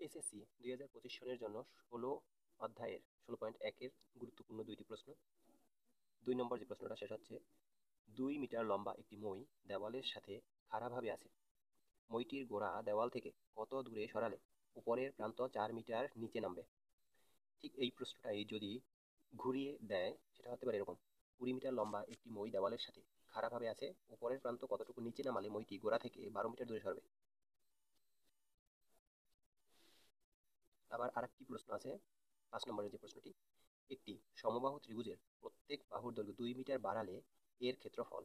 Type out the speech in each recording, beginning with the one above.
SSC দুই হাজার পঁচিশ সনের জন্য ষোলো অধ্যায়ের ষোলো পয়েন্ট একের গুরুত্বপূর্ণ দুইটি প্রশ্ন। দুই নম্বর যে প্রশ্নটা শেষ হচ্ছে, দুই মিটার লম্বা একটি মই দেওয়ালের সাথে খাড়াভাবে আছে। মইটির গোড়া দেওয়াল থেকে কত দূরে সরালে উপরের প্রান্ত চার মিটার নিচে নামবে? ঠিক এই প্রশ্নটাই যদি ঘুরিয়ে দেয়, সেটা হতে পারে এরকম, কুড়ি মিটার লম্বা একটি মই দেওয়ালের সাথে খাড়াভাবে আছে, উপরের প্রান্ত কতটুকু নিচে নামালে মইটি গোড়া থেকে বারো মিটার দূরে সরবে? আবার আরেকটি প্রশ্ন আছে, পাঁচ নম্বরের যে প্রশ্নটি, একটি সমবাহু ত্রিভুজের প্রত্যেক বাহুর দৈর্ঘ্য দুই মিটার বাড়ালে এর ক্ষেত্রফল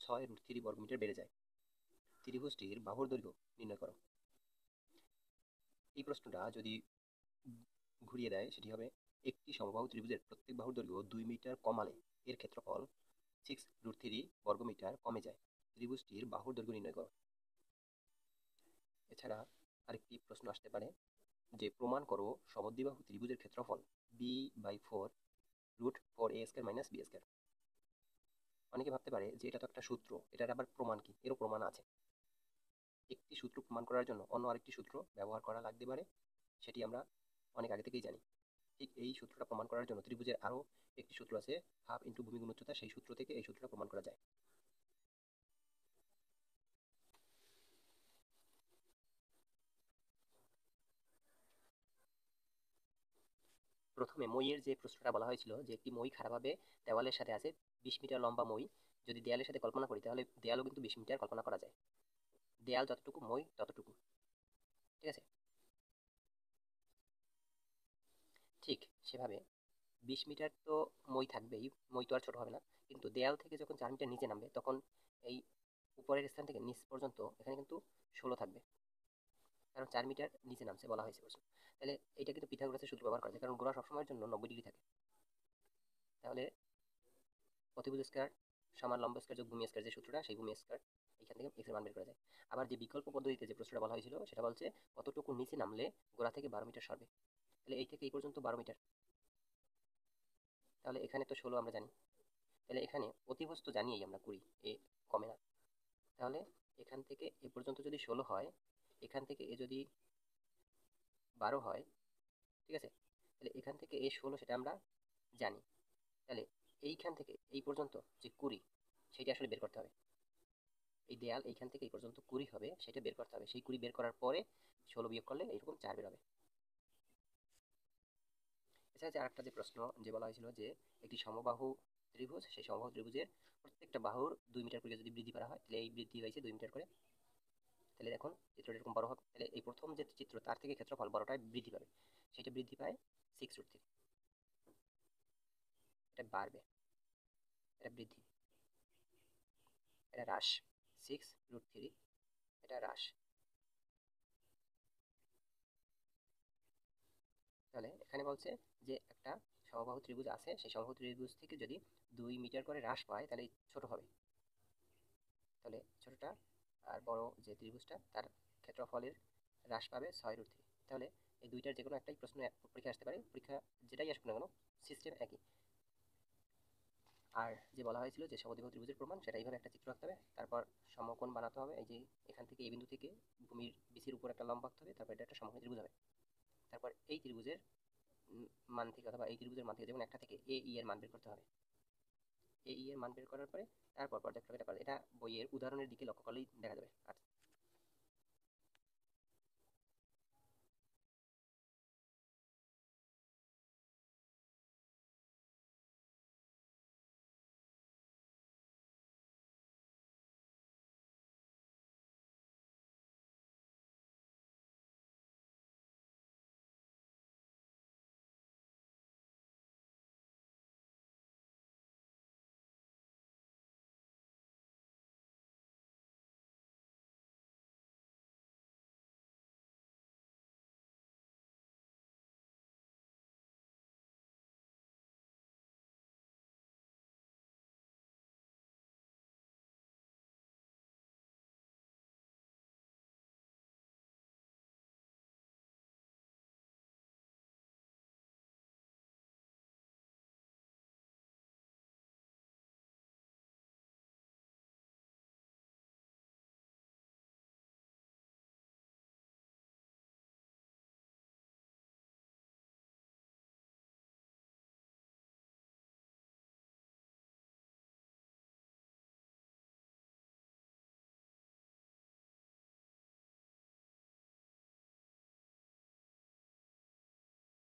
ছয় রুট থ্রি বর্গমিটার বেড়ে যায়। ত্রিভুজটির বাহুর দৈর্ঘ্য নির্ণয় করো। এই প্রশ্নটা যদি ঘুরিয়ে দেয়, সেটি হবে একটি সমবাহু ত্রিভুজের প্রত্যেক বাহুর দৈর্ঘ্য দুই মিটার কমালে এর ক্ষেত্রফল সিক্স রুট থ্রি বর্গমিটার কমে যায়। ত্রিভুজটির বাহুর দৈর্ঘ্য নির্ণয় করো। এছাড়া আরেকটি প্রশ্ন আসতে পারে যে প্রমাণ করো সমদ্বিবাহু ত্রিভুজের ক্ষেত্রফল b by four root four a square minus b square অনেকে ভাবতে পারে যে এটা তো একটা সূত্র, এটার আবার প্রমাণ কি? এরও প্রমাণ আছে। একটি সূত্র প্রমাণ করার জন্য অন্য আরেকটি সূত্র ব্যবহার করা লাগতে পারে, সেটি আমরা অনেক আগে থেকেই জানি। ঠিক এই সূত্রটা প্রমাণ করার জন্য ত্রিভুজের আরও একটি সূত্র আছে হাফ ইন্টু ভূমি গুণ উচ্চতা, সেই সূত্র থেকে এই সূত্রটা প্রমাণ করা যায়। প্রথমে মইয়ের যে প্রশ্নটা বলা হয়েছিল যে একটি মই খারাপভাবে দেওয়ালের সাথে আছে বিশ মিটার লম্বা মই, যদি দেয়ালের সাথে কল্পনা করি তাহলে দেয়ালও কিন্তু বিশ মিটার কল্পনা করা যায়। দেয়াল যতটুকু, মই ততটুকু। ঠিক আছে? ঠিক সেভাবে বিশ মিটার তো মই থাকবেই, মই তো আর ছোট হবে না। কিন্তু দেয়াল থেকে যখন চার মিটার নিচে নামবে, তখন এই উপরের স্থান থেকে নিচ পর্যন্ত এখানে কিন্তু ষোলো থাকবে। কারণ চার মিটার নিচে নামছে বলা হয়েছে প্রশ্ন তাহলে এটা কিন্তু পিথাগোরাসের সূত্র ব্যবহার করা। যায় কারণ গোড়া সবসময়ের জন্য নব্বই ডিগ্রি থাকে। তাহলে অতিভুজ স্কয়ার সমান লম্ব স্কয়ার যোগ ভূমি স্কয়ার যে সূত্রটা, সেই ভূমি স্কয়ার এখান থেকে এক্সের মান বের করা যায়। আবার যে বিকল্প পদ্ধতিতে যে প্রশ্নটা বলা হয়েছিল, সেটা বলছে কতটুকু নিচে নামলে গোড়া থেকে বারো মিটার সরবে। তাহলে এই থেকে এই পর্যন্ত বারো মিটার। তাহলে এখানে তো ষোলো আমরা জানি। তাহলে এখানে অতিভস্ত জানিয়েই আমরা কুড়ি এ কমে না। তাহলে এখান থেকে এ পর্যন্ত যদি ষোলো হয় এখান থেকে এ যদি বারো হয়, ঠিক আছে? তাহলে এখান থেকে এ ষোলো সেটা আমরা জানি। তাহলে এইখান থেকে এই পর্যন্ত যে কুড়ি, সেটা আসলে বের করতে হবে। এই দেয়াল এইখান থেকে এই পর্যন্ত কুড়ি হবে, সেটা বের করতে হবে। সেই কুড়ি বের করার পরে ষোলো বিয়োগ করলে এইরকম চার বের হবে। এছাড়া যে আরেকটা যে প্রশ্ন যে বলা হয়েছিল যে একটি সমবাহু ত্রিভুজ, সেই সমবাহু ত্রিভুজের প্রত্যেকটা বাহুর দুই মিটার করে যদি বৃদ্ধি করা হয়, তাহলে এই বৃদ্ধি হয়েছে দুই মিটার করে। তাহলে দেখুন, চিত্রটা এরকম বড় হবে তাহলে এই প্রথম যে চিত্র, তার থেকে ক্ষেত্রফল বড়টায় বৃদ্ধি পাবে। সেটা বৃদ্ধি পায় সিক্স রুট থ্রি এটা বাড়বে, এটা বৃদ্ধি। এটা হ্রাস সিক্স রুট থ্রি এটা হ্রাস। তাহলে এখানে বলছে যে একটা সমবাহু ত্রিভুজ আছে, সেই সমবাহু ত্রিভুজ থেকে যদি দুই মিটার করে হ্রাস পায়, তাহলে ছোট হবে। তাহলে ছোটটা আর বড় যে ত্রিভুজটা, তার ক্ষেত্রফলের হ্রাস পাবে ছয় রুট তাহলে এই দুইটার যে কোনো একটাই প্রশ্ন পরীক্ষা আসতে পারে। পরীক্ষা যেটাই আসবে না কেন সিস্টেম একই। আর যে বলা হয়েছিল যে সমদ্বিবাহু ত্রিভুজের প্রমাণ, সেটা এইভাবে একটা চিত্র আঁকতে হবে। তারপর সমকোণ বানাতে হবে। এই যে এখান থেকে এই বিন্দু থেকে ভূমির বিসির উপর একটা লম্ব আঁকতে হবে। তারপর এটা একটা সমকোণ ত্রিভুজ হবে। তারপর এই ত্রিভুজের মান থেকে অথবা এই ত্রিভুজের মান থেকে যেমন একটা থেকে এ ই এর মান বের করতে হবে। এ ই এর মান বের করার পরে তারপর পর্যায়ক্রমে এটা এটা বইয়ের উদাহরণের দিকে লক্ষ্য করলেই দেখা যাবে। আর